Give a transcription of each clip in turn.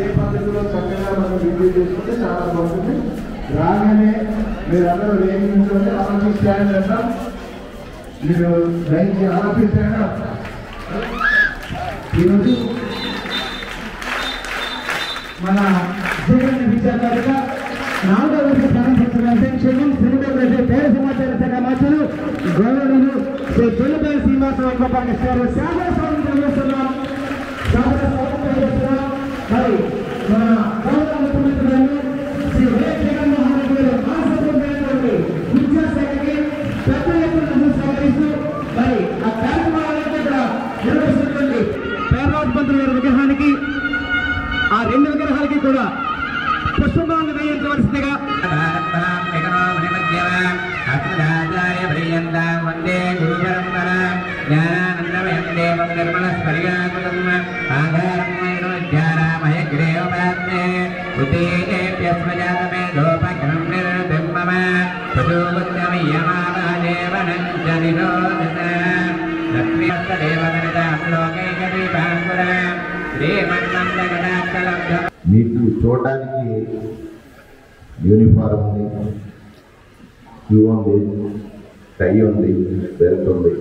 అదే పద్ధతిలో చక్కగా మనం రివ్యూ చేసుకుంటే చాలా బాగుంటుంది. రాగానే మీరందరూ లేని నుంచోండి ఆఫీస్ స్టాండ్ అంటాం మీరు దయచేసి ఆఫీస్ స్టాండ్ ఈరోజు మన జగన్ విద్యార్థులుగా నాలుగో రోజు ప్రారంభించిన అధ్యక్షులు సినిమాగ్రఫీ పేద సమాచార శాఖ మంత్రులు గౌరవులు శ్రీ తొలిపై శ్రీనివాసరావు గోపాలకృష్ణ గారు శాఖ స్వాగతం చేస్తున్నాం శాఖ స్వాగతం చేస్తున్నాం మరి మన గౌరవ ముఖ్యమంత్రి శ్రీ వైఎస్ జగన్మోహన్ రెడ్డి గారు ఆసక్తిమైనటువంటి విద్యాశాఖకి పెద్ద ఎత్తున సహకరిస్తూ మరి ఆ కార్యక్రమాలన్నీ కూడా నిర్వహిస్తున్నటువంటి పేర్రాజ్ మంత్రుల గారి విగ్రహానికి ఆ రెండు విగ్రహాలకి కూడా పుష్పమాలను వేయించవలసిందిగా వందే గురు పరంపర జ్ఞానానందమయం దేవం నిర్మల స్ఫరిగాకులం ఉదీప్యస్మజాతమే గోపగ్రం నిర్బింబమ మీకు చూడడానికి యూనిఫారం ఉంది షూ ఉంది టై ఉంది బెల్ట్ ఉంది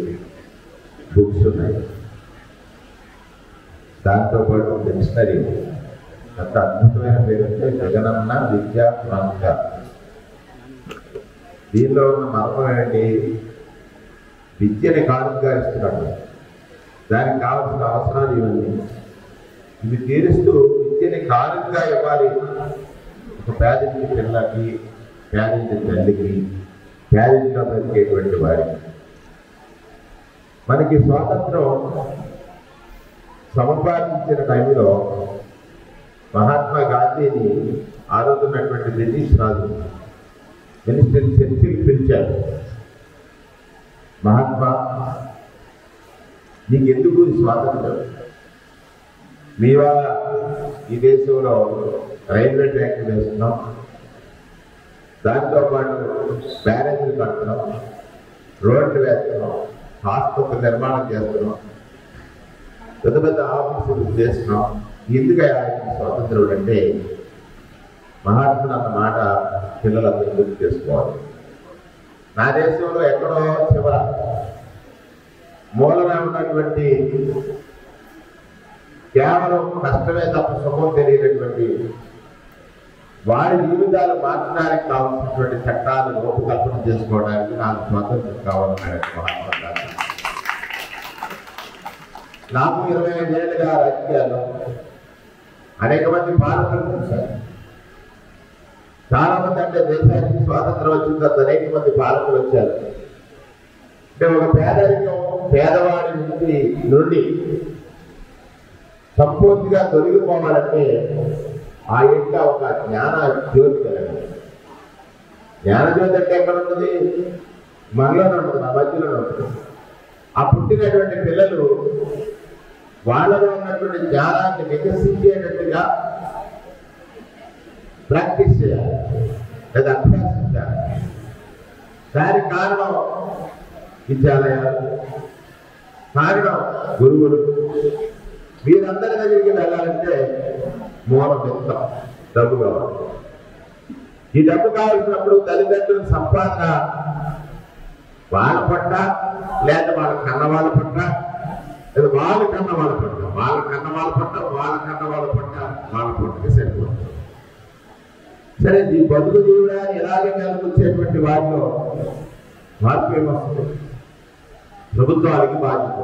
బుక్స్ ఉన్నాయి. దాంతోపాటు డిక్షనరీ ఉంది. అంత అద్భుతమైన పేరు అంటే జగనన్న విద్యా ప్రాంత దీనిలో ఉన్న మర్మం ఏంటి విద్యని కానుకగా ఇస్తున్నాడు. దానికి కావాల్సిన అవసరాలు ఇవన్నీ ఇవి తీరుస్తూ విద్యని కానుకగా ఇవ్వాలి. ఒక పేదింటి పిల్లకి పేదింటి తల్లికి పేదింట్లో బతికేటువంటి వారికి. మనకి స్వాతంత్రం సముపాదించిన టైంలో మహాత్మా గాంధీని ఆరోగ్యమైనటువంటి బ్రిటిష్ రాజు మినిస్టర్ చర్చికి పిలిచారు. మహాత్మా నీకెందుకు ఈ స్వాతంత్రం? మీ వల్ల ఈ దేశంలో రైల్వే ట్రాక్ వేస్తున్నాం. దాంతో పాటు బ్యారేజీలు కడుతున్నాం. రోడ్లు వేస్తున్నాం. ఆసుపత్రి నిర్మాణం చేస్తున్నాం. పెద్ద పెద్ద ఆఫీసులు చేస్తున్నాం. ఎందుకు ఆయన స్వాతంత్రుడు అంటే మహాత్ముడు అన్న మాట పిల్లలందరూ గుర్తు చేసుకోవాలి. నా దేశంలో ఎక్కడో చివర మూలన ఉన్నటువంటి కేవలం కష్టమే తప్ప సుఖం తెలియనటువంటి వారి జీవితాలు మార్చడానికి కావాల్సినటువంటి చట్టాలు రూపకల్పన చేసుకోవడానికి నాకు స్వాతంత్రం కావాలన్నాడు మహాత్మా గాంధీ. నాకు ఇరవై ఐదేళ్ళుగా రాజకీయాల్లో అనేక మంది పాలకులు చూశారు చాలా మంది అంటే దేశానికి స్వాతంత్రం వచ్చిన తర్వాత అనేక మంది పాలకులు వచ్చారు. అంటే ఒక పేదరికం పేదవాడి నుంచి నుండి సంపూర్తిగా తొలగిపోవాలంటే ఆ ఇంట ఒక జ్ఞాన జ్యోతి కలగాలి జ్ఞాన జ్యోతి అంటే ఎక్కడ ఉంటుంది మనలోనే ఉంటుంది నా మధ్యలోనే ఉంటుంది. ఆ పుట్టినటువంటి పిల్లలు వాళ్ళలో ఉన్నటువంటి జ్ఞానాన్ని వికసించేటట్టుగా ప్రాక్టీస్ చేయాలి. లేదా అభ్యాసించాలి దానికి కారణం విద్యాలయాలు కారణం గురువులు. మీరందరి దగ్గరికి వెళ్ళాలంటే మూలం ఎంత? డబ్బు కావాలి. ఈ డబ్బు కావాల్సినప్పుడు తల్లిదండ్రుల సంపాదన వాళ్ళ పట్ల లేదా వాళ్ళ కన్న వాళ్ళ పట్ల లేదా వాళ్ళ కన్న వాళ్ళ పట్ల. వాళ్ళ కన్న వాళ్ళ పట్ల వాళ్ళ కన్న వాళ్ళ పట్ల వాళ్ళ పట్లకి సరిపోతుంది. సరే ఈ బతుకు జీవుడాన్ని ఎలాగే కలుగుచ్చేటువంటి వాటిలో మార్పు ఏమొస్తుంది ప్రభుత్వానికి బాధ్యత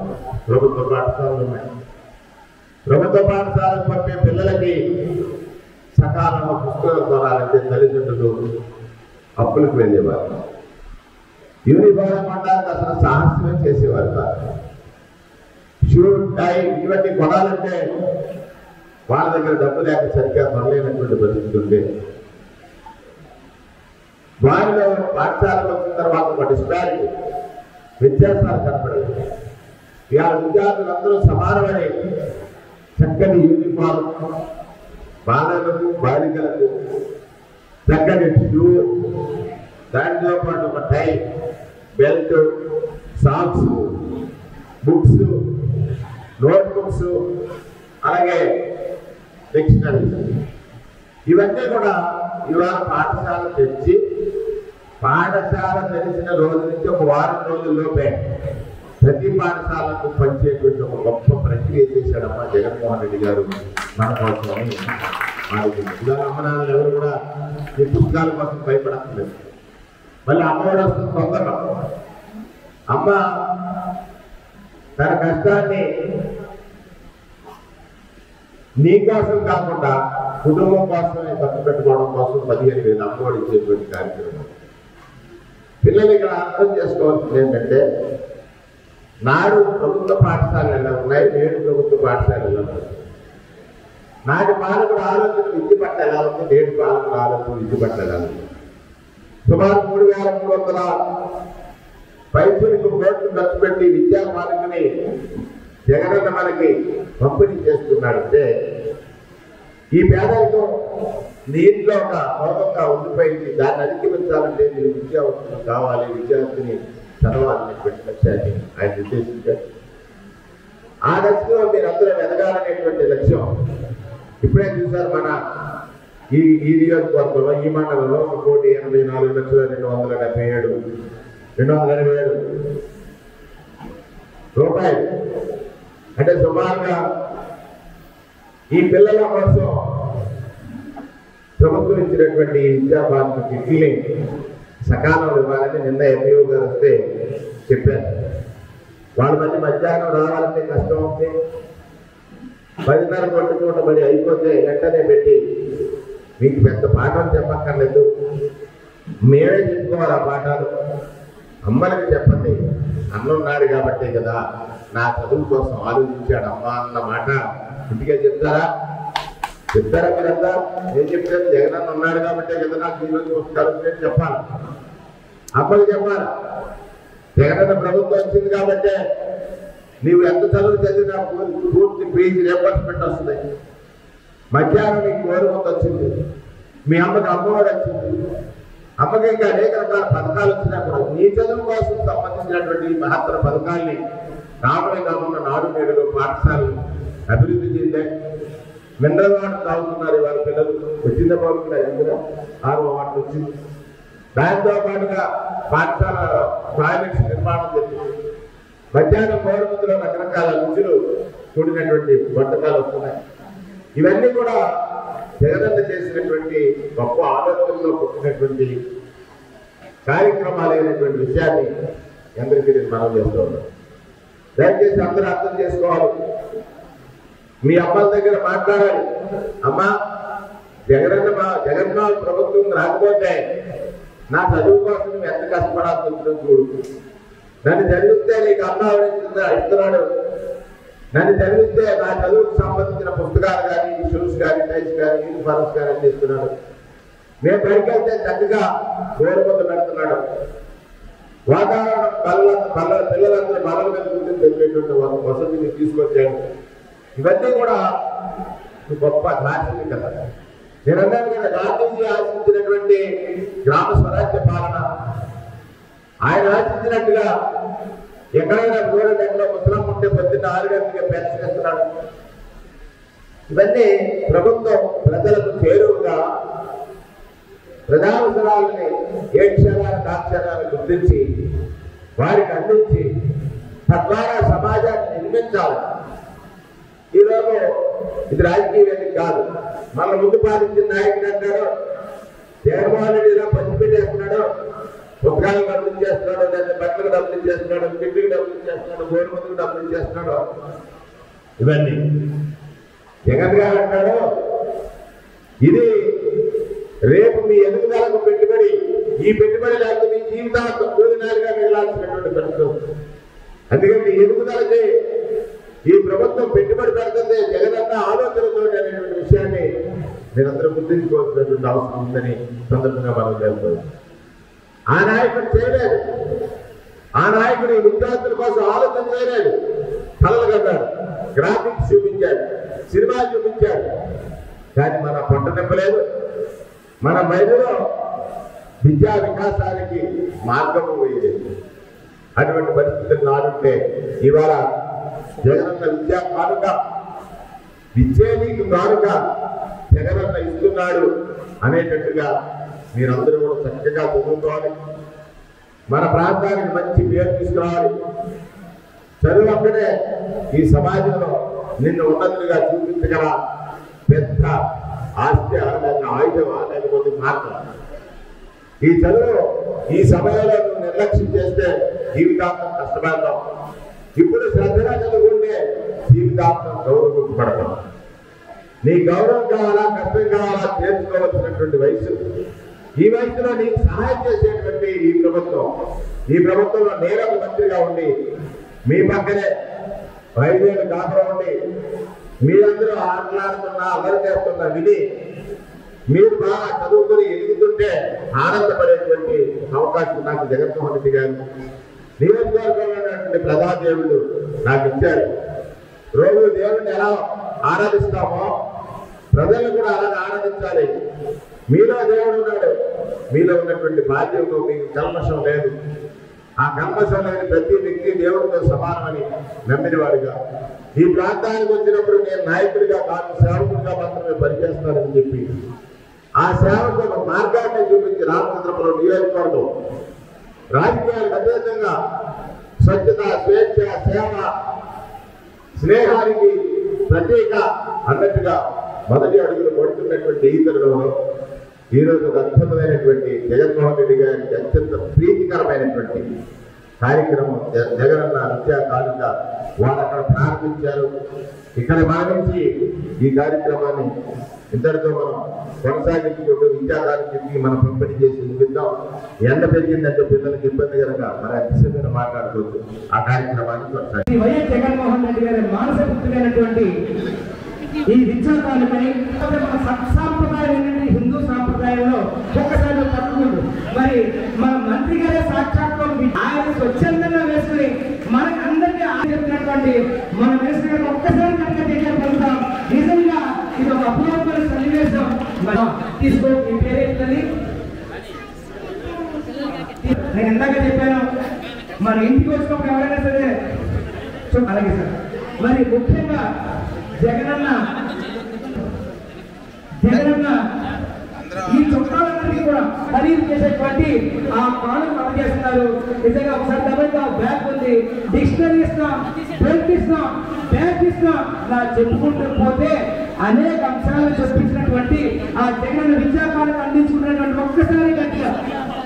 ప్రభుత్వ పాఠశాలలు ఉన్నాయి. ప్రభుత్వ పాఠశాలకు పంపే పిల్లలకి సకాలంలో పుస్తకాలు కొనాలంటే తల్లిదండ్రులు అప్పులకు వెళ్ళేవారు. యూనిఫామ్ అంటారు అసలు సాహసమే చేసేవారు కాదు. షూ టై ఇవన్నీ కొనాలంటే వాళ్ళ దగ్గర డబ్బు లేక సరిగ్గా కొనలేనటువంటి పరిస్థితి ఉండే వారిలో పాఠశాలకు వచ్చిన తర్వాత ఒక డిస్పారిటీ వ్యత్యాసాలు కనపడలేదు. ఇవాళ విద్యార్థులందరూ సమానమని చక్కని యూనిఫామ్ బాలలకు బాలికలకు చక్కని షూ దాంట్లో పాటు ఒక tie belt socks books notebooks అలాగే డిక్షనరీ ఇవన్నీ కూడా ఇవాళ పాఠశాల తెచ్చి పాఠశాల తెలిసిన రోజు నుంచి ఒక వారం రోజుల్లోపే ప్రతి పాఠశాలకు పనిచేటువంటి ఒక గొప్ప ప్రక్రియ చేశాడమ్మా జగన్మోహన్ రెడ్డి గారు మన కోసం అని ఎవరు కూడా ఈ పుస్తకాల కోసం భయపడట్లేదు మళ్ళీ అమ్మవారు వస్తుంది తొందరగా అమ్మ తన కష్టాన్ని నీ కోసం కాకుండా కుటుంబం కోసమే ఖర్చు పెట్టుకోవడం కోసం పదిహేను వేలు అమ్మఒడి ఇచ్చేటువంటి కార్యక్రమం. పిల్లలు ఇక్కడ అర్థం చేసుకోవాల్సింది ఏంటంటే నాడు ప్రభుత్వ పాఠశాలలు ఎలా ఉన్నాయి నేడు ప్రభుత్వ పాఠశాలలు ఎలా ఉన్నాయి. నాటి పాలకుడు ఆలోచన విద్య పట్ల ఎలా ఉంది? నేటి పాలకుడు ఆలోచన విద్య పట్ల ఎలా ఉంది? సుమారు మూడు వేల మూడు వందల పైసలకు కోట్లు ఖర్చు పెట్టి విద్యా పాలకుని జగనన్న మనకి పంపిణీ చేస్తున్నాడంటే ఈ పేదరికం నీ ఇంట్లో ఒక లోకంగా ఉండిపోయింది. దాన్ని అధిగమించాలంటే మీరు విద్యావంతులు కావాలి. విద్యార్థిని చదవాలనేటువంటి లక్ష్యాన్ని ఆయన నిర్దేశించారు. ఆ దశలో మీరు అందరూ ఎదగాలనేటువంటి లక్ష్యం ఇప్పుడే చూసారు మన ఈ ఈ నియోజకవర్గంలో ఈ మండలంలో ఒక కోటి ఎనభై నాలుగు లక్షల రెండు వందల డెబ్బై ఏడు రెండు వందల ఎనభై ఏడు. రూపాయలు అంటే సుమారుగా ఈ పిల్లల కోసం ప్రభుత్వం ఇచ్చినటువంటి విద్యా బాధ్యతకి ఫీలింగ్ సకాలంలో ఇవ్వాలని నిన్న ఎంపీఓ గారు వస్తే చెప్పారు. వాళ్ళ మధ్య మధ్యాహ్నం రావాలంటే కష్టం అవుతుంది. పదిన్నర కొట్టుకోవడం మరి అయిపోతే వెంటనే పెట్టి మీకు పెద్ద పాఠం చెప్పక్కర్లేదు. మేమే చెప్పుకోవాలి ఆ పాఠాలు. అమ్మలకి చెప్పండి. అన్నున్నాడు కాబట్టే కదా నా చదువు కోసం ఆలోచించాడు అమ్మ అన్న మాట. ఇంటికే చెప్తారా? చెప్తారా మీరంతా? నేను చెప్తాను జగనన్న ఉన్నాడు కాబట్టే కదా నాకు ఈరోజు పుస్తకాలు నేను చెప్పాలి. అమ్మకి చెప్పాలి? జగనన్న ప్రభుత్వం వచ్చింది కాబట్టే నీవు ఎంత చదువు చదివినా పూర్తి ఫీజు రియంబర్స్మెంట్ వస్తుంది. మధ్యాహ్నం నీకు కోరుకుంటూ వచ్చింది. మీ అమ్మకి అమ్మవాడు వచ్చింది. అమ్మకి ఇంకా అనేక రకాల పథకాలు వచ్చినా కూడా నీ చదువు కోసం సంబంధించినటువంటి ఈ మహత్తర పథకాల్ని రావడమే కాకుండా నాడు నేడు పాఠశాలలు అభివృద్ధి చెందాయి. మినరల్ వాటర్ తాగుతున్నారు వారి పిల్లలు. వచ్చిన బాబు కూడా ఎందుకు ఆరో వాటర్ వచ్చింది దాంతో పాటుగా పాఠశాల టాయిలెట్స్ నిర్మాణం జరిగింది. మధ్యాహ్నం గౌరవంలో రకరకాల రుచులు కూడినటువంటి వంటకాలు వస్తున్నాయి. ఇవన్నీ కూడా జగనన్న చేసినటువంటి గొప్ప ఆలోచనలో కార్యక్రమాలు కార్యక్రమాలైనటువంటి విషయాన్ని అందరికీ నేను మనం చేస్తూ ఉన్నాను. దయచేసి అందరూ అర్థం చేసుకోవాలి. మీ అమ్మల దగ్గర మాట్లాడాలి. అమ్మా జగన్ మా- ప్రభుత్వం రాకపోతే నా చదువు కోసం నువ్వు ఎంత కష్టపడాల్సి ఉంటుంది చూడు. నన్ను చదివిస్తే నీకు అన్న ఇస్తున్నాడు. నన్ను చదివిస్తే నా చదువుకు సంబంధించిన పుస్తకాలు కానీ షూస్ కానీ టైస్ కానీ యూనిఫార్మ్స్ కానీ ఇస్తున్నాడు. మేము బయటకు వెళ్తే చక్కగా గోరుముద్ద పెడుతున్నాడు. వాతావరణం పల్ల పల్ల పిల్లలందరూ బలం మీద కూర్చొని తెలిపేటువంటి వాళ్ళ వసతిని తీసుకొచ్చాను ఇవన్నీ కూడా గొప్ప గొప్ప దార్శనికత నేను అన్నాను కదా గాంధీజీ ఆశించినటువంటి గ్రామ స్వరాజ్య పాలన ఆయన ఆశించినట్టుగా ఎక్కడైనా గోడ ఎక్కడ ముసలం ఉంటే పొద్దున్న ఆరు గంటలకి పెన్షన్ ఇస్తున్నాడు ఇవన్నీ ప్రభుత్వం ప్రజలకు చేరువుగా ప్రజావసరాలని ఏ క్షణాలు గుర్తించి వారికి అందించి తద్వారా సమాజాన్ని నిర్మించాలి. ఈరోజు ఇది రాజకీయ వేదిక కాదు. మన ముందు పాలించిన నాయకుడు అంటాడు జగన్మోహన్ రెడ్డి ఇలా పంచిపెట్టేస్తున్నాడు పుస్తకాలు డబ్బులు చేస్తున్నాడో లేదా బట్టలకు డబ్బులు ఇచ్చేస్తున్నాడు కిడ్నీకి డబ్బులు ఇచ్చేస్తున్నాడు గోరుముద్దుకు డబ్బులు చేస్తున్నాడో. ఇవన్నీ. జగన్ గారు అంటాడు ఇది రేపు మీ ఎదుగుదలకు పెట్టుబడి? ఈ పెట్టుబడి లేకపోతే మీ జీవితాలకు కూలినాలుగా మిగలాల్సినటువంటి ప్రభుత్వం అందుకని ఎదుగుదలకే ఈ ప్రభుత్వం పెట్టుబడి పెడుతుంది? జగనన్న ఆలోచనతో అనేటువంటి విషయాన్ని మీరందరూ గుర్తించుకోవాల్సినటువంటి అవసరం ఉందని సందర్భంగా మనం చేస్తాం ఆ నాయకుడు చేయలేదు. ఆ నాయకుడు విద్యార్థుల కోసం ఆలోచన చేయలేదు. కలలు కన్నాడు గ్రాఫిక్స్ చూపించాడు. సినిమా చూపించాడు. కానీ మన పంట నింపలేదు మన మైదులో విద్యా వికాసానికి మార్గము పోయేది అటువంటి పరిస్థితులు నాడుంటే ఇవాళ జగనన్న విద్యా కానుక విద్యే నీకు కానుక జగనన్న ఇస్తున్నాడు అనేటట్టుగా మీరందరూ కూడా చక్కగా పొందుకోవాలి. మన ప్రాంతానికి మంచి పేరు తీసుకురావాలి. చదువు అక్కడే ఈ సమాజంలో నిన్ను ఉన్నతులుగా చూపించగల పెద్ద ఆస్తి ఆదాన్ని ఆయుధం లేకపోతే మార్గం ఈ చదువు ఈ సమయంలో నిర్లక్ష్యం చేస్తే జీవితాంతం కష్టపడతాం ఇప్పుడు శ్రద్ధగా చదువుకుంటే జీవితాంతం గౌరవించబడతాం నీ గౌరవం కావాలా కష్టం కావాలా తీర్చుకోవాల్సినటువంటి వయసు. ఈ వయసులో నీకు సహాయం చేసేటువంటి ఈ ప్రభుత్వం ఈ ప్రభుత్వంలో నేను మంత్రిగా ఉండి మీ పక్కనే ఐదేళ్ళు కాపురం ఉండి మీరందరూ ఆటలాడుతున్నా అమలు చేస్తున్నా విని మీరు బాగా చదువుకుని ఎదుగుతుంటే ఆనందపడేటువంటి అవకాశం నాకు జగన్మోహన్ రెడ్డి గారు నియోజకవర్గంలో ప్రజాదేవుడు నాకు ఇచ్చారు. రోజు దేవుడిని ఎలా ఆరాధిస్తామో ప్రజలు కూడా అలాగే ఆరాధించాలి. మీలో దేవుడు ఉన్నాడు. మీలో ఉన్నటువంటి బాధ్యతతో మీకు కల్మషం లేదు. ఆ కల్మషం ప్రతి వ్యక్తి దేవుడితో సమానమని నమ్మినవాడుగా. ఈ ప్రాంతానికి వచ్చినప్పుడు నేను నాయకుడిగా కాదు సేవకుడిగా మాత్రమే పనిచేస్తానని చెప్పి ఆ సేవకు ఒక మార్గాన్ని చూపించి రామచంద్రపురం నియోజకవర్గం రాజకీయాలకు అతీతంగా స్వచ్ఛత స్వేచ్ఛ సేవ స్నేహానికి ప్రత్యేక అన్నట్టుగా మొదటి అడుగులు పడుతున్నటువంటి ఈ తరుణంలో ఈరోజు ఒక అద్భుతమైనటువంటి జగన్మోహన్ రెడ్డి గారికి అత్యంత ప్రీతికరమైనటువంటి కార్యక్రమం జగనన్న హత్యా కానుక వారు అక్కడ ప్రారంభించారు. ఇక్కడ భావించి ఈ కార్యక్రమాన్ని ఇద్దరితో మనం కొనసాగించుకుంటూ విద్యా కార్యక్రమానికి మనం పంపిణీ చేసి ముగిద్దాం. ఎండ పెరిగిందంటే పిల్లలకి ఇబ్బంది కనుక మన ఎంతసేపు మాట్లాడుకోవచ్చు. ఆ కార్యక్రమాన్ని కొనసాగి వైఎస్ జగన్మోహన్ రెడ్డి గారి మానస ఈ విద్యా మన సత్ సంప్రదాయంలో ఒక్కసారి తప్పకుండా మరి మన మంత్రి గారే సాక్షాత్వం ఆయన స్వచ్ఛందంగా వేసుకుని మనకి అందరికీ ఆయన చెప్పినటువంటి మనం వేసుకునే ఒక్కసారి కనుక చేయగలుగుతాం నిజంగా ఇది ఒక అపూర్వమైన సన్నివేశం. మనం తీసుకో మీ పేరేంటది నేను ఇందాక చెప్పాను మన ఇంటికి వచ్చినప్పుడు ఎవరైనా సరే సో అలాగే సార్. మరి ముఖ్యంగా జగనన్న జగనన్న ఖరీదు చేసేటువంటి ఆ పాలన అందజేస్తున్నారు నిజంగా ఒకసారి డబుల్గా బ్యాగ్ ఉంది. డిక్షనరీ ఇస్తాం బెల్ట్ ఇస్తాం బ్యాగ్ ఇస్తాం. ఇలా చెప్పుకుంటూ పోతే అనేక అంశాలను చూపించినటువంటి ఆ జగన్ విద్యాకాలకు అందించుకున్నటువంటి ఒక్కసారి గట్టిగా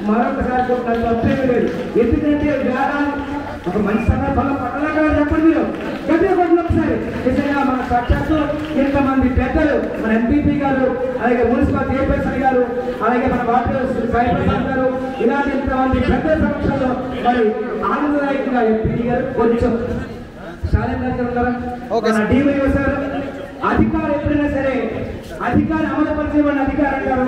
మరొకసారి కూడా నాకు లేదు. ఎందుకంటే వేదాలు ఒక మంచి సందర్భంలో పట్టలేక చెప్పండి మీరు గట్టిగా కొట్టిన ఒకసారి. నిజంగా మన సాక్షాత్తు ఇంతమంది పెద్దలు మన ఎంపీపీ గారు అలాగే మున్సిపల్ చైర్పర్సన్ గారు అలాగే మన వాటర్ సాయిప్రసాద్ గారు ఇలాంటి ఇంతమంది పెద్ద సమక్షంలో మరి ఆనందదాయకంగా ఎంపీ గారు కొంచెం అధికారం ఎప్పుడైనా సరే అధికారి అమలు పరిచేవాడిని అధికారం గారు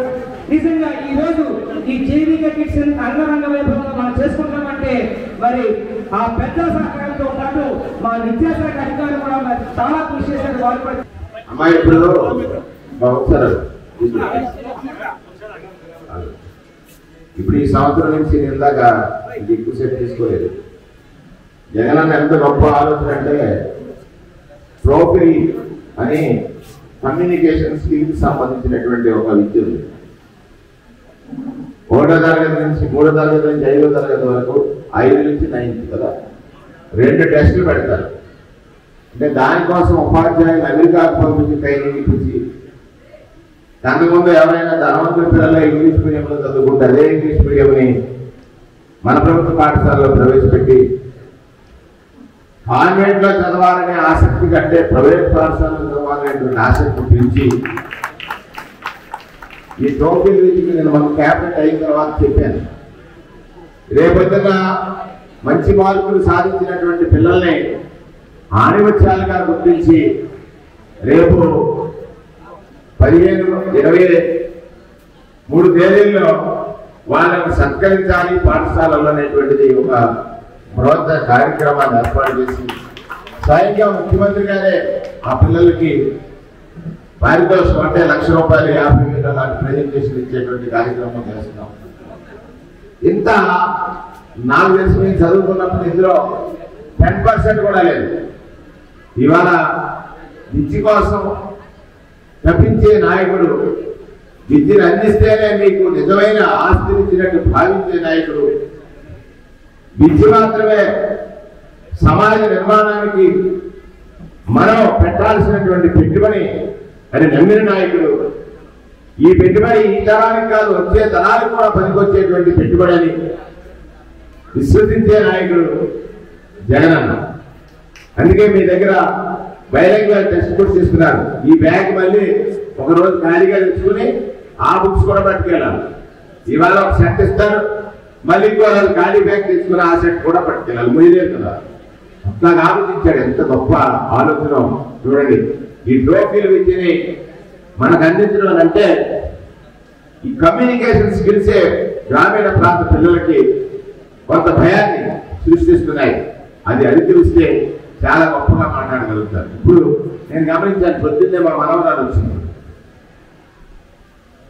నిజంగా ఈ రోజు ఈ జీవిక కిట్స్ అంగరంగ వైభవంగా మనం చేసుకుంటామంటే మరి ఆ పెద్ద సహకారంతో పాటు మా విద్యాశాఖ అధికారులు కూడా మరి చాలా కృషి చేశారు. వారు అమ్మాయి ఇప్పుడు ఇప్పుడు ఈ సంవత్సరం నుంచి నేను ఇందాక ఇది ఎక్కువసేపు తీసుకోలేదు. జగనన్న ఎంత గొప్ప ఆలోచన అంటే ట్రోఫీ అని కమ్యూనికేషన్ స్కిల్కి సంబంధించినటువంటి ఒక విద్య ఉంది. ఒకటో తరగతి నుంచి మూడో తరగతి నుంచి ఐదో తరగతి వరకు ఐదు నుంచి నైన్త్ కదా? రెండు టెస్టులు పెడతారు. అంటే దానికోసం ఉపాధ్యాయులు అమెరికాకు పంపించి ట్రైనింగ్ ఇప్పించి అంతకుముందు ఎవరైనా ధనవంతుల పిల్లలు ఇంగ్లీష్ మీడియంలో చదువుకుంటే అదే ఇంగ్లీష్ మీడియంని మన ప్రభుత్వ పాఠశాలలో ప్రవేశపెట్టి కాన్వెంట్లో చదవాలనే ఆసక్తి కంటే ప్రైవేట్ పాఠశాలలో చదవాలనేటువంటి ఆసక్తి పెంచి ఈ ట్రోఫీ వీటికి నేను మన క్యాబినెట్ అయిన తర్వాత చెప్పాను. రేపొద్దున మంచి మార్కులు సాధించినటువంటి పిల్లల్ని ఆణివత్యాలుగా గుర్తించి రేపు పదిహేను ఇరవై మూడు తేదీల్లో వాళ్ళని సత్కరించాలి పాఠశాలలో అనేటువంటిది ఒక బృహత్త కార్యక్రమాన్ని ఏర్పాటు చేసి స్వయంగా ముఖ్యమంత్రి గారే ఆ పిల్లలకి పారితోషికం అంటే లక్ష రూపాయలు యాభై వేలు అలాంటి ప్రజెంటేషన్ ఇచ్చేటువంటి కార్యక్రమం చేస్తున్నాం. ఇంత నాకు తెలిసి నేను చదువుకున్నప్పుడు ఇందులో టెన్ పర్సెంట్ కూడా లేదు. ఇవాళ విద్య కోసం తప్పించే నాయకుడు విద్యను అందిస్తేనే మీకు నిజమైన ఆస్తినిచ్చినట్టు భావించే నాయకుడు విద్య మాత్రమే సమాజ నిర్మాణానికి మనం పెట్టాల్సినటువంటి పెట్టుబడి అని నమ్మిన నాయకుడు. ఈ పెట్టుబడి ఈ తరానికి కాదు వచ్చే తరానికి కూడా పనికొచ్చేటువంటి పెట్టుబడి అని విశ్వసించే నాయకుడు జగనన్న. అందుకే మీ దగ్గర బైలింగ్వల్ టెక్స్ట్ బుక్స్ ఇస్తున్నారు. ఈ బ్యాగ్ మళ్ళీ ఒక రోజు ఖాళీగా తెచ్చుకుని ఆ బుక్స్ కూడా పట్టుకెళ్ళాలి. ఇవాళ ఒక సెట్ ఇస్తారు మళ్ళీ ఇంకో రోజు ఖాళీ బ్యాగ్ తెచ్చుకుని ఆ సెట్ కూడా పట్టుకెళ్ళాలి. మొయ్యలేదు కదా. నాకు ఆలోచించాడు ఎంత గొప్ప ఆలోచన. చూడండి. ఈ ట్రోఫీలు విద్యని మనకు అందించడం అంటే ఈ కమ్యూనికేషన్ స్కిల్సే గ్రామీణ ప్రాంత పిల్లలకి కొంత భయాన్ని సృష్టిస్తున్నాయి. అది అది తెలిస్తే చాలా గొప్పగా మాట్లాడగలుగుతారు. ఇప్పుడు నేను గమనించాను పొద్దున్నే మా మనవరాలు వచ్చింది.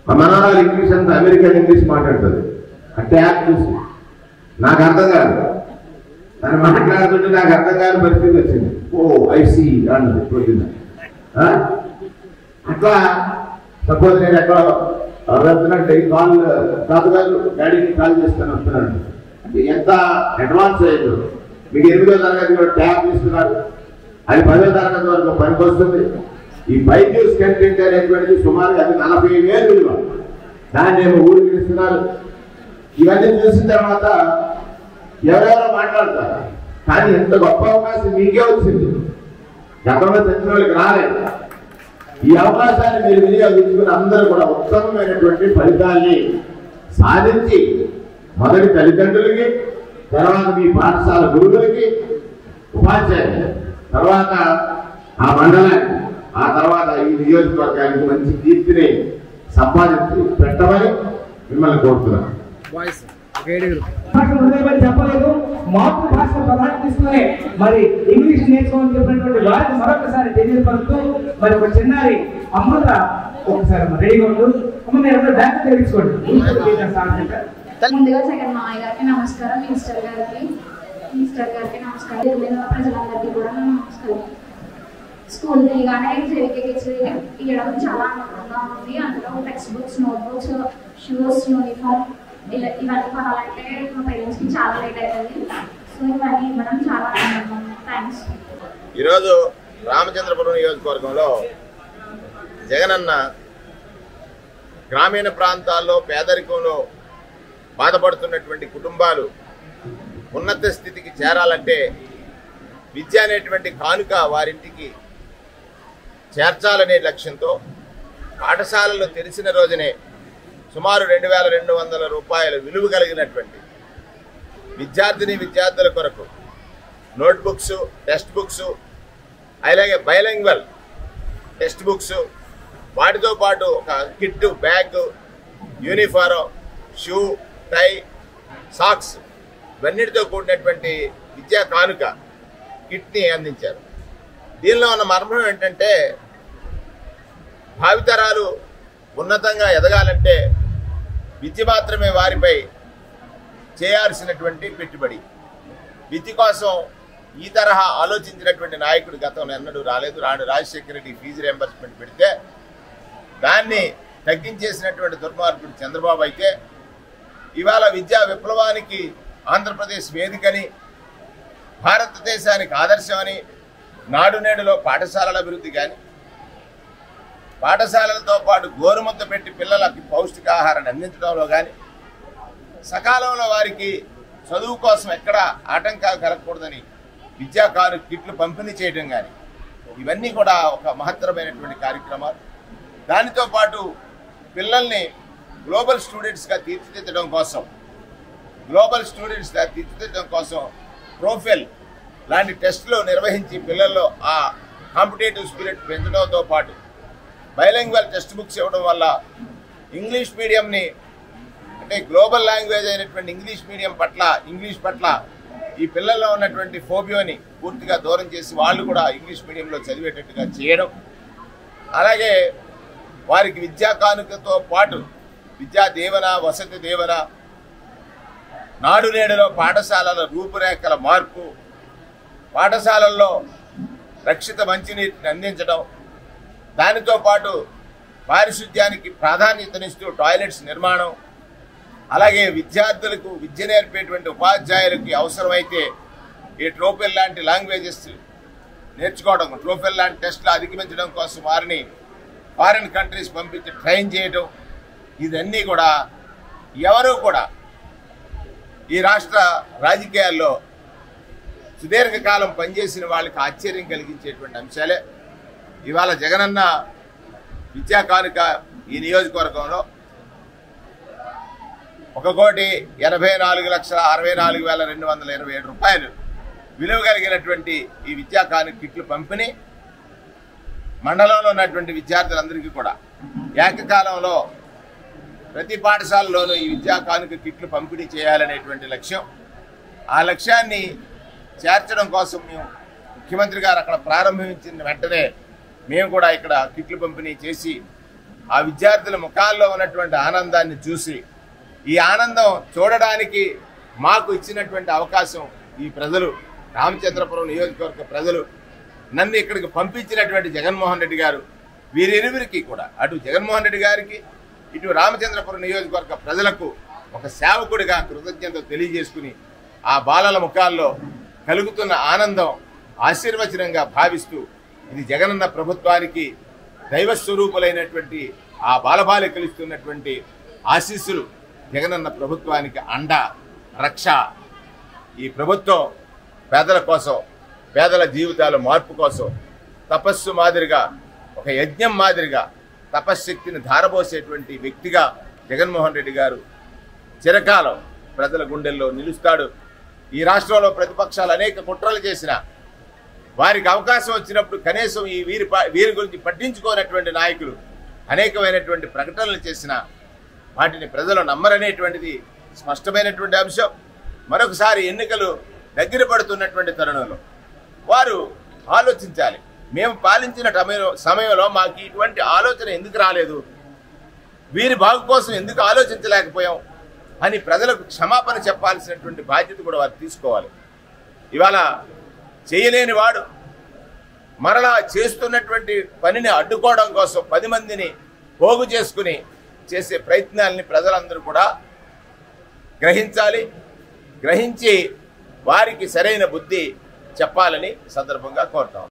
మా మనవరాలు ఇంగ్లీష్ అంతా అమెరికన్ ఇంగ్లీష్ మాట్లాడుతుంది. ఆ ట్యాప్ చూసి నాకు అర్థం కాదు. తను మాట్లాడుతుంటే నాకు అర్థం కాని పరిస్థితి వచ్చింది. ఓ ఐసి అన్నది పొద్దున్న. అట్లా సపోజ్ నేను ఎక్కడ వెళ్తున్నట్టు ఈ కాల్ తాతగారు డాడీకి కాల్ చేస్తాను వస్తున్నాను ఎంత అడ్వాన్స్ అయ్యారు? మీకు ఎనిమిదో తరగతి కూడా ట్యాబ్ ఇస్తున్నారు అది పదో తరగతి వరకు పనికి వస్తుంది. ఈ బైక్ యూస్ కంటెంట్ అనేటువంటిది సుమారుగా అది నలభై వేలు విలువ. దాన్ని ఏమో ఊరికి ఇస్తున్నారు ఇవన్నీ చూసిన తర్వాత ఎవరెవరో మాట్లాడతారు. కానీ ఎంత గొప్ప అవకాశం మీకే వచ్చింది. గతంలో తెచ్చిన వాళ్ళకి రాలేదు. ఈ అవకాశాన్ని మీరు వినియోగించుకుని అందరూ కూడా ఉత్తమమైనటువంటి ఫలితాల్ని సాధించి మొదటి తల్లిదండ్రులకి తర్వాత మీ పాఠశాల గురువులకి ఉపాధ్యాయులు. తర్వాత ఆ మండలానికి ఆ తర్వాత ఈ నియోజకవర్గానికి మంచి కీర్తిని సంపాదించి పెట్టమని మిమ్మల్ని కోరుతున్నాను. చెప్పలేదు. మాతృభాష ప్రధానం తీసుకునే మరి ఇంగ్లీష్ నేర్చుకోమని చెప్పినటువంటి వారికి మరొకసారి తెలియపరుస్తూ మరి ఒక చిన్నారి అమృత ఒకసారి అమ్మ రెడీగా అమ్మ మీరు అందరూ బ్యాంక్ తెప్పించుకోండి ముందుగా జగన్ మామయ్య గారికి నమస్కారం. మినిస్టర్ గారికి మినిస్టర్ గారికి నమస్కారం. ప్రజలందరికీ కూడా నమస్కారం. స్కూల్ దిగానే జేకేకి ఇవ్వడం చాలా ఆనందంగా ఉంది. అందులో textbooks notebooks shoes uniform ఇలా ఇవన్నీ కొనాలంటే మా పేరెంట్స్కి చాలా లేట్ అవుతుంది సో ఇవన్నీ ఇవ్వడం చాలా థ్యాంక్స్ ఈరోజు రామచంద్రపురం నియోజకవర్గంలో జగనన్న గ్రామీణ ప్రాంతాల్లో పేదరికంలో బాధపడుతున్నటువంటి కుటుంబాలు ఉన్నత స్థితికి చేరాలంటే విద్య అనేటువంటి కానుక వారింటికి చేర్చాలనే లక్ష్యంతో పాఠశాలలు తెరిచిన రోజునే సుమారు రెండు వేల రెండు వందల రూపాయల విలువ కలిగినటువంటి విద్యార్థిని విద్యార్థుల కొరకు నోట్బుక్స్ టెక్స్ట్ బుక్స్ అలాగే బైలింగ్వల్ టెక్స్ట్ బుక్స్ వాటితో పాటు ఒక kit bag uniform shoe tie socks ఇవన్నిటితో కూడినటువంటి విద్యా కానుక కిట్ని అందించారు. దీనిలో ఉన్న మర్మం ఏంటంటే భావితరాలు ఉన్నతంగా ఎదగాలంటే విద్య మాత్రమే వారిపై చేయాల్సినటువంటి పెట్టుబడి. విద్య కోసం ఈ తరహా ఆలోచించినటువంటి నాయకుడు గతంలో ఎన్నడూ రాలేదు. రాడు రాజశేఖర రెడ్డి ఫీజు రియంబర్స్మెంట్ పెడితే దాన్ని తగ్గించేసినటువంటి దుర్మార్గుడు చంద్రబాబు అయితే ఇవాళ విద్యా విప్లవానికి ఆంధ్రప్రదేశ్ వేదికని భారతదేశానికి ఆదర్శమని నాడు నేడులో పాఠశాలల అభివృద్ధి కానీ పాఠశాలలతో పాటు గోరుముద్ద పెట్టి పిల్లలకి పౌష్టికాహారాన్ని అందించడంలో కానీ సకాలంలో వారికి చదువు కోసం ఎక్కడ ఆటంకాలు కలగకూడదని విద్యా కారు కిట్లు పంపిణీ చేయడం కానీ ఇవన్నీ కూడా ఒక మహత్తరమైనటువంటి కార్యక్రమాలు. దానితో పాటు పిల్లల్ని గ్లోబల్ స్టూడెంట్స్గా తీర్చిదిద్దడం కోసం గ్లోబల్ స్టూడెంట్స్గా తీర్చిదిద్దడం కోసం ప్రొఫైల్ లాంటి టెస్టులు నిర్వహించి పిల్లల్లో ఆ కాంపిటేటివ్ స్పిరిట్ పెంచడంతో పాటు బైలింగ్వల్ టెక్స్ట్ బుక్స్ ఇవ్వడం వల్ల ఇంగ్లీష్ మీడియంని అంటే గ్లోబల్ లాంగ్వేజ్ అయినటువంటి ఇంగ్లీష్ మీడియం పట్ల ఇంగ్లీష్ పట్ల ఈ పిల్లల్లో ఉన్నటువంటి ఫోబియోని పూర్తిగా దూరం చేసి వాళ్ళు కూడా ఇంగ్లీష్ మీడియంలో చదివేటట్టుగా చేయడం. అలాగే వారికి విద్యా కానుకతో పాటు విద్యా దేవన వసతి దేవన నాడు నేడులో పాఠశాలల రూపురేఖల మార్పు పాఠశాలల్లో రక్షిత మంచినీటిని అందించడం దానితో పాటు పారిశుద్ధ్యానికి ప్రాధాన్యతనిస్తూ టాయిలెట్స్ నిర్మాణం అలాగే విద్యార్థులకు విద్య నేర్పేటువంటి ఉపాధ్యాయులకి అవసరమైతే ఈ ట్రోఫెల్ లాంటి లాంగ్వేజెస్ నేర్చుకోవడం ట్రోఫెల్ లాంటి టెస్టులు అధిగమించడం కోసం వారిని ఫారిన్ కంట్రీస్ పంపించి ట్రైన్ చేయడం ఇదన్నీ కూడా ఎవరూ కూడా ఈ రాష్ట్ర రాజకీయాల్లో సుదీర్ఘకాలం పనిచేసిన వాళ్ళకి ఆశ్చర్యం కలిగించేటువంటి అంశాలే. ఇవాళ జగనన్న విద్యా కానుక ఈ నియోజకవర్గంలో ఒక కోటి ఎనభై నాలుగు లక్షల అరవై నాలుగు వేల రెండు వందల ఇరవై ఏడు రూపాయలు విలువ కలిగినటువంటి ఈ విద్యా కానుక కిట్లు పంపిణీ మండలంలో ఉన్నటువంటి విద్యార్థులందరికీ కూడా. ఏకకాలంలో ప్రతి పాఠశాలలోనూ ఈ విద్యా కానుక కిట్లు పంపిణీ చేయాలనేటువంటి లక్ష్యం. ఆ లక్ష్యాన్ని చేర్చడం కోసం మేము ముఖ్యమంత్రి గారు అక్కడ ప్రారంభించిన వెంటనే మేము కూడా ఇక్కడ కిట్లు పంపిణీ చేసి ఆ విద్యార్థుల ముఖాల్లో ఉన్నటువంటి ఆనందాన్ని చూసి ఈ ఆనందం చూడడానికి మాకు ఇచ్చినటువంటి అవకాశం ఈ ప్రజలు రామచంద్రపురం నియోజకవర్గ ప్రజలు నన్ను ఇక్కడికి పంపించినటువంటి జగన్మోహన్ రెడ్డి గారు వీరిరువురికి కూడా అటు జగన్మోహన్ రెడ్డి గారికి ఇటు రామచంద్రపురం నియోజకవర్గ ప్రజలకు ఒక సేవకుడిగా కృతజ్ఞత తెలియజేసుకుని ఆ బాలల ముఖాల్లో కలుగుతున్న ఆనందం ఆశీర్వచనంగా భావిస్తూ ఇది జగనన్న ప్రభుత్వానికి దైవ స్వరూపులైనటువంటి ఆ బాలబాలికలు ఇస్తున్నటువంటి ఆశీస్సులు జగనన్న ప్రభుత్వానికి అండ రక్ష. ఈ ప్రభుత్వం పేదల కోసం పేదల జీవితాల మార్పు కోసం తపస్సు మాదిరిగా ఒక యజ్ఞం మాదిరిగా తపశ్శక్తిని ధారబోసేటువంటి వ్యక్తిగా జగన్మోహన్ రెడ్డి గారు చిరకాలం ప్రజల గుండెల్లో నిలుస్తాడు. ఈ రాష్ట్రంలో ప్రతిపక్షాలు అనేక కుట్రలు చేసిన వారికి అవకాశం వచ్చినప్పుడు కనీసం ఈ వీరి వీరి గురించి పట్టించుకోనటువంటి నాయకులు అనేకమైనటువంటి ప్రకటనలు చేసిన వాటిని ప్రజలు నమ్మరనేటువంటిది స్పష్టమైనటువంటి అంశం. మరొకసారి ఎన్నికలు దగ్గర పడుతున్నటువంటి తరుణంలో వారు ఆలోచించాలి. మేము పాలించిన సమయంలో మాకు ఇటువంటి ఆలోచన ఎందుకు రాలేదు? వీరి బాగు కోసం ఎందుకు ఆలోచించలేకపోయాం? అని ప్రజలకు క్షమాపణ చెప్పాల్సినటువంటి బాధ్యత కూడా వారు తీసుకోవాలి. ఇవాళ చేయలేని వాడు. మరలా చేస్తున్నటువంటి పనిని అడ్డుకోవడం కోసం పది మందిని పోగు చేసుకుని చేసే ప్రయత్నాల్ని ప్రజలందరూ కూడా గ్రహించాలి. గ్రహించి వారికి సరైన బుద్ధి చెప్పాలని సందర్భంగా కోరుతాం.